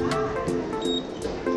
あっ!